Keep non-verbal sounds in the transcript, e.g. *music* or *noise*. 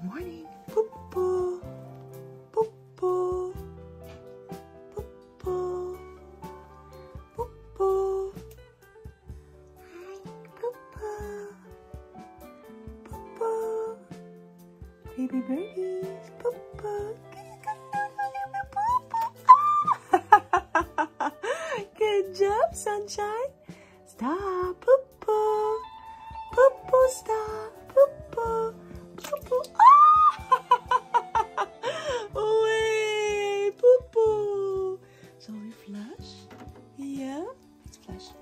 Good morning. Poo-poo. Poo-poo. Poo-poo. Poo-poo. Hi, poo-poo. Poo-poo. Baby birdies. Poo-poo. *laughs* Good job, sunshine. Stop. Poop. Yeah, let's flash.